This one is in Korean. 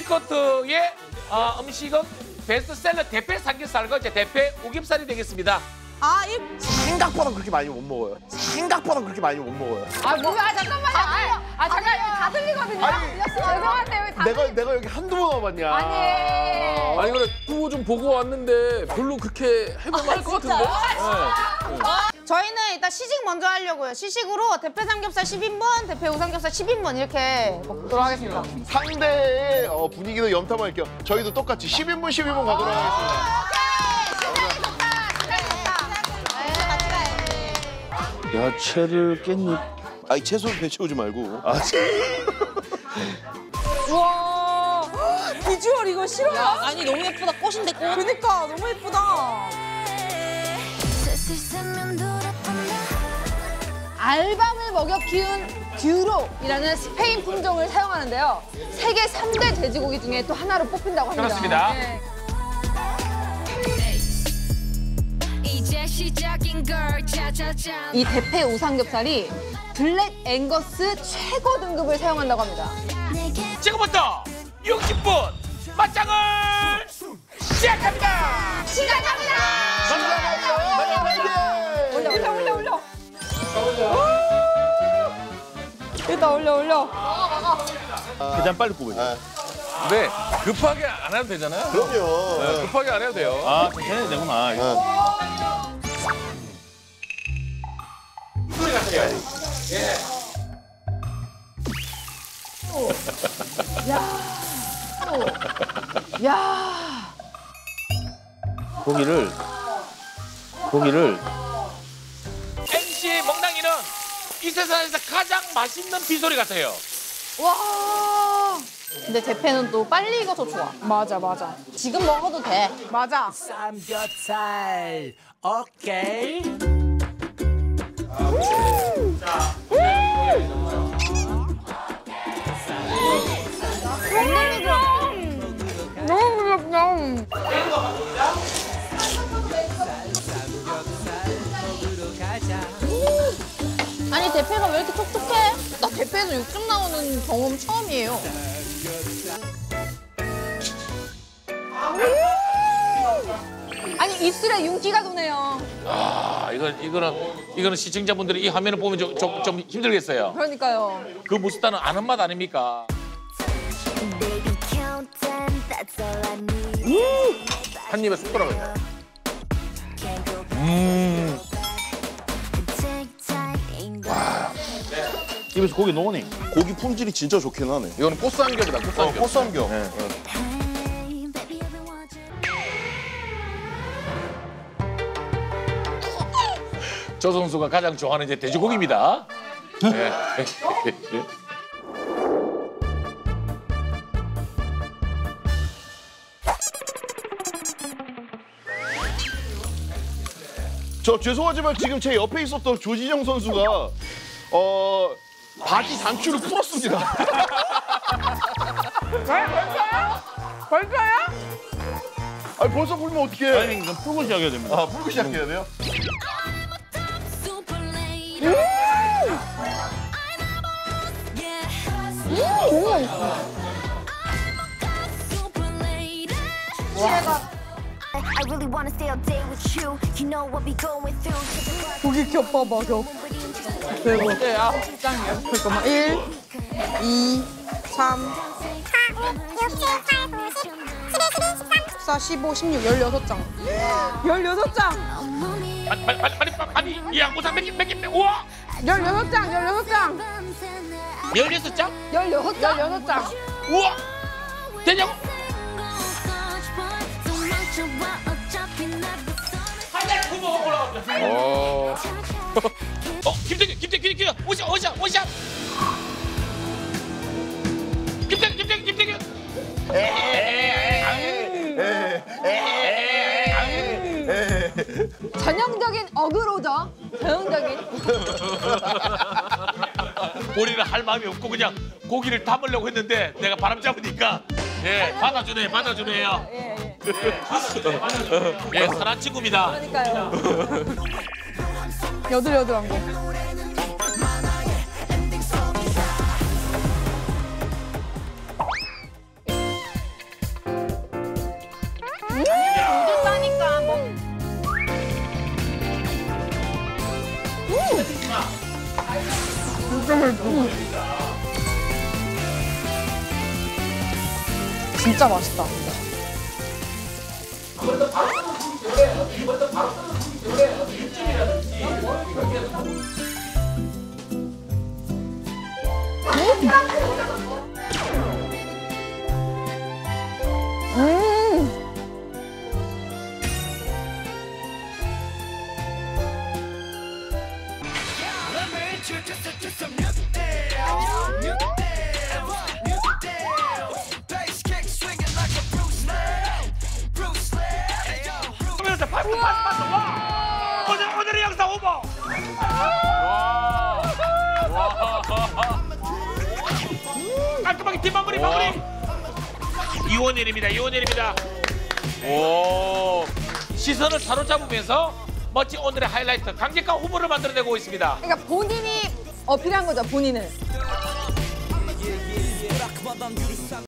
밀코트의 어, 음식은 베스트셀러 대패 삼겹살과 이제 대패 우김살이 되겠습니다. 아, 이, 생각보다 그렇게 많이 못 먹어요. 생각보다 그렇게 많이 못 먹어요. 아, 뭐야, 아, 잠깐만요. 아, 아, 잠깐, 다 들리거든요. 아니, 죄송한데, 왜다 내가 내가 여기 한두 번 와봤냐? 아니. 아니 그래 후보 좀 보고 왔는데 별로 그렇게 해볼만 것 같은데? 네. 저희는 일단 시식 먼저 하려고요. 시식으로 대패 삼겹살 10인분, 대패 우삼겹살 10인분 이렇게 먹도록 하겠습니다. 상대의 어, 분위기도 염탐할 겸 저희도 똑같이 10인분 10인분 가도록 하겠습니다. 야채를 깻잎. 아니 채소를 배채우지 말고. 아, 와 비주얼 이거 싫어요? 아니 너무 예쁘다 꽃인데 꽃. 그니까 너무 예쁘다. 알밤을 먹여 키운 듀로이라는 스페인 품종을 사용하는데요. 세계 3대 돼지고기 중에 또 하나로 뽑힌다고 합니다. 그렇습니다. 네. 이 대패 우삼겹살이 블랙 앵거스 최고 등급을 사용한다고 합니다. 지금부터 60분 맞짱을 시작합니다. 시작합니다. 올려 올려 올려 올려. 일단 올려 올려. 대장 빨리 굽어요. 네 급하게 안 해도 되잖아요. 그럼요. 네, 급하게 안 해도 돼요. 아, 괜찮아야 되구나. 야. 고기를 고기를 MC 멍당이는 이 세상에서 가장 맛있는 비소리 같아요. 와. 근데 대패는 또 빨리 익어서 좋아. 맞아 맞아. 지금 먹어도 돼. 맞아. 삼겹살 오케이 대패가 왜 이렇게 촉촉해? 나 대패에서 육즙 나오는 경험 처음이에요. 음! 아니 입술에 윤기가 도네요. 아, 이건 이거는 이거는 시청자분들이 이 화면을 보면 좀, 좀, 좀 힘들겠어요. 그러니까요. 그 무스타는 아는 맛 아닙니까? Need 한 입에 go back 음. 입에서 고기 녹으니. 고기 품질이 진짜 좋긴 하네. 이거는 꽃삼겹이다 꽃삼겹. 꽃삼겹. I've been watching 저 선수가 가장 좋아하는 이제 돼지고기입니다. 네. 저 죄송하지만 지금 제 옆에 있었던 조진영 선수가 어 바지 단추를 풀었습니다. 벌써요? 아니 벌써 풀면 어떡해? 아니 이건 풀고 시작해야 됩니다. 아 풀고 시작해야 돼요? super late I'm 고기 겹 봐봐 겹. 대박. 네, 아홉 장이요. 잠깐만. 1, 2, 3, 14, 15, 16, 16장. 16장! 빨리 빨리 빨리 빨리 빨리 이 양보상 몇개 몇개 몇 우와 16장, 16장! 16장 16장? 16장! 우와 되냐고 어. 어 김태균 김태균 김태균 오샷 오샷 오샷 김태균 김태균 김태균 전형적인 어그로죠. 전형적인. 본인은 할 마음이 없고 그냥 고기를 담으려고 했는데 내가 바람 잡으니까 예 받아주네 받아주네요 예, 네. 예, 사랑 친구입니다. 그러니까요. 여들여들한 거. 뭐. 진짜 맛있다. 그러면서 마무리 이원일입니다 이원일입니다. 오. 시선을 사로잡으면서 멋진 오늘의 하이라이트 강력한 후보를 만들어내고 있습니다. 그러니까 본인이 어필한 거죠, 본인을.